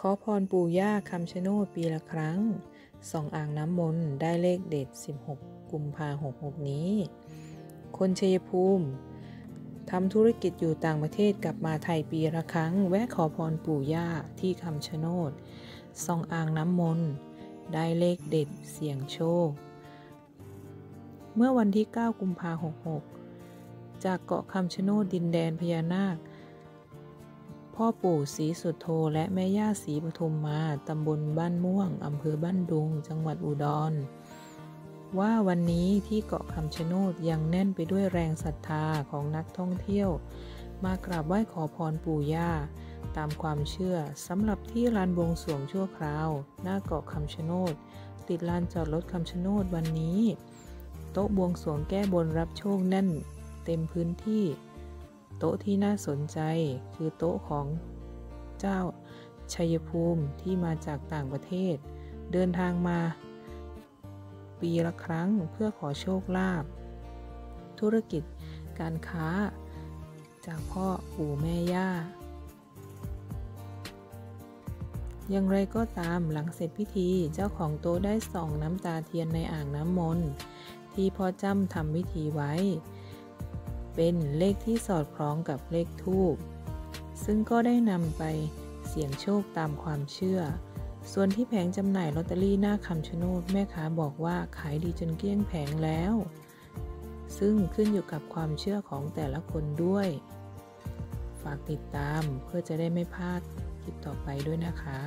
ขอพรปู่ย่าคำชะโนดปีละครั้งสองอ่างน้ำมนต์ได้เลขเด็ด 16 กุมภาหกหกนี้ คนชัยภูมิทำธุรกิจอยู่ต่างประเทศกลับมาไทยปีละครั้ง แวะขอพรปู่ย่าที่คำชะโนดสองอ่างน้ำมนต์ได้เลขเด็ดเสี่ยงโชค เมื่อวันที่ 9 กุมภาหกหกจากเกาะคำชะโนดดินแดนพญานาค พ่อปู่ศรีสุโธและแม่ย่าศรีปทุมมา ตำบลบ้านม่วง อำเภอบ้านดุง จังหวัดอุดร ว่าวันนี้ที่เกาะคำชะโนดยังแน่นไปด้วยแรงศรัทธาของนักท่องเที่ยว มากราบไหว้ขอพรปู่ย่า ตามความเชื่อสำหรับที่ลานบวงสรวงชั่วคราว หน้าเกาะคำชะโนด ติดลานจอดรถคำชะโนดวันนี้ โต๊ะบวงสรวงแก้บนรับโชคแน่น เต็มพื้นที่ โต๊ะที่น่าสนใจคือโต๊ะของเจ้าชัยภูมิที่มาจากต่างประเทศ เดินทางมา ปีละครั้งเพื่อขอโชคลาภธุรกิจการค้า จากพ่อปู่แม่ย่า อย่างไรก็ตามหลังเสร็จพิธีเจ้าของโต๊ะได้ส่องน้ำตาเทียนในอ่างน้ำมนต์ที่พ่อจ้ำทำพิธีไว้ เป็นเลขที่สอดคล้องกับเลขทูบซึ่งก็ได้นำไปเสี่ยงโชคตามความเชื่อ ส่วนที่แผงจำหน่ายลอตเตอรี่หน้าคำชะโนดแม่ค้าบอกว่าขายดีจนเกลี้ยงแผงแล้ว ซึ่งขึ้นอยู่กับความเชื่อของแต่ละคนด้วย ฝากติดตามเพื่อจะได้ไม่พลาดคลิปต่อไปด้วยนะคะ